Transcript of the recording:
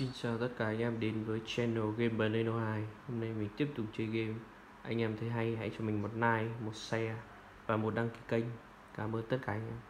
Xin chào tất cả anh em đến với channel Game Banano 2 Hôm nay mình tiếp tục chơi game. Anh em thấy hay hãy cho mình một like, một share và một đăng ký kênh. Cảm ơn tất cả anh em.